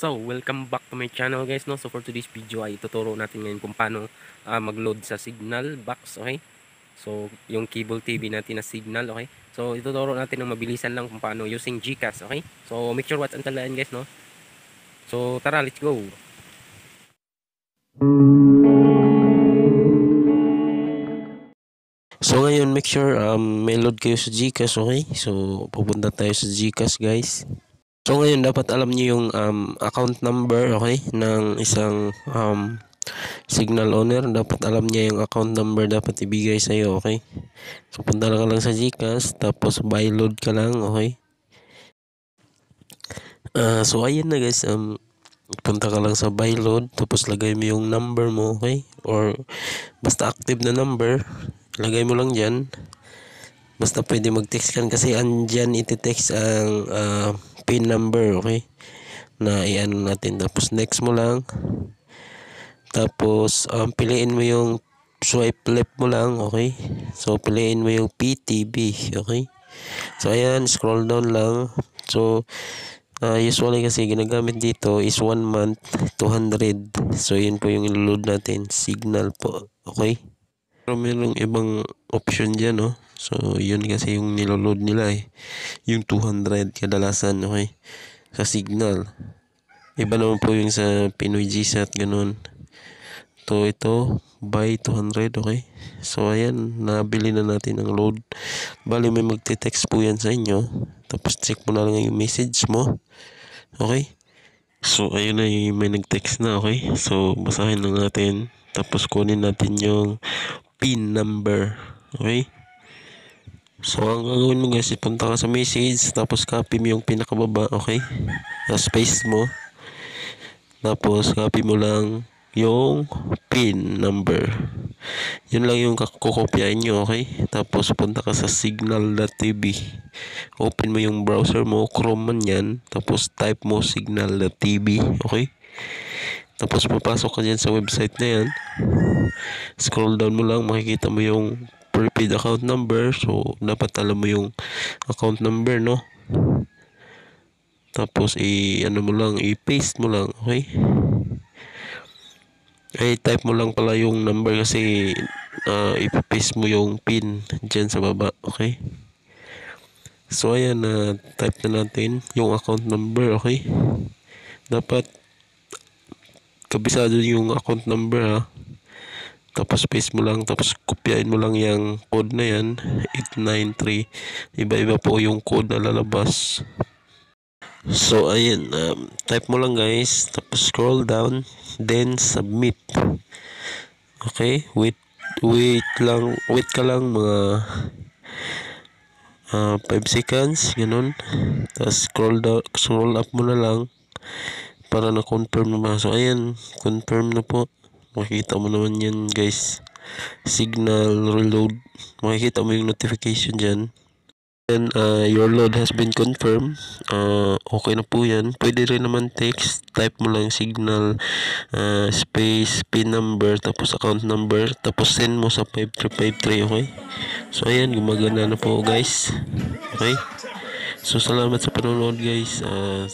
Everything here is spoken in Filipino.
So, welcome back to my channel guys no. So for today's video ay tuturo natin ngayon kung paano ah, mag-load sa signal box, okay? So, yung cable TV natin na signal, okay? So, ituturo natin ng mabilisan lang kung paano using GCash, okay? So, make sure watch until the end guys no. So, tara, let's go. So ngayon make sure um, may load kayo sa GCash, okay? So pupunta tayo sa GCash guys. So ngayon dapat alam niyo yung um, account number, okay, ng isang um, signal owner. Dapat alam niya yung account number dapat ibigay sa iyo, okay? So punta ka lang sa GCash, tapos buy load ka lang, okay? Ah, so ayun na guys, um, punta ka lang sa buy load, tapos lagay mo yung number mo, okay? Or basta active na number, lagay mo lang dyan. Basta pwede mag-text kan kasi andyan iti-text ang ah, pin number, okay? Na iano natin. Tapos next mo lang. Tapos um, piliin mo yung swipe left mo lang, okay? So piliin mo yung PTB, okay? So ayan, scroll down lang. So ah, usually kasi ginagamit dito is 1 month 200. So yun po yung iloload natin, signal po, okay? Pero merong ibang option dyan, no? So, yun kasi yung niloload nila eh. Yung 200 kadalasan, okay? Sa signal. Iba naman po yung sa Pinoy GSAT, ganun. So, ito, buy 200, okay? So, ayan, nabili na natin ang load. Bali, may magte-text po yan sa inyo. Tapos, check mo na lang yung message mo. Okay? So, ayun na yung may nag-text na, okay? So, basahin lang natin. Tapos, kunin natin yung PIN number. Okay? So, ang gagawin mo guys, punta ka sa message, tapos copy mo yung pinakababa, okay? Tapos paste mo. Tapos, copy mo lang yung PIN number. Yun lang yung kukopyain nyo, okay? Tapos, punta ka sa signal.tv. Open mo yung browser mo, Chrome man yan. Tapos, type mo signal.tv, okay? Tapos, papasok ka dyan sa website na yan. Scroll down mo lang, makikita mo yung prepaid account number. So, dapat alam mo yung account number, no? Tapos, i, ano mo lang, i-paste mo lang, okay? Ay, type mo lang pala yung number kasi uh, ipapaste mo yung pin dyan sa baba, okay? So, ayan, na uh, type na natin yung account number, okay? Dapat kabisado yung account number, ha? Tapos paste mo lang, tapos kopyain mo lang yung code na yan, 893. Iba-iba po yung code na lalabas. So, ayan, um, type mo lang guys, tapos scroll down, then submit. Okay, wait, wait lang, wait ka lang mga uh, 5 seconds, ganun. Tapos scroll, down, scroll up mo na lang para na-confirm na ba. So, ayan, confirm na po. Makikita mo naman yan guys. Signal reload. Makikita mo yung notification dyan. Then, uh, your load has been confirmed. Uh, okay na po yan. Pwede rin naman text. Type mo lang signal, uh, space, pin number, tapos account number. Tapos send mo sa 5353, okay? So, ayan. Gumagana na po guys. Okay? So, salamat sa panonood guys. Uh,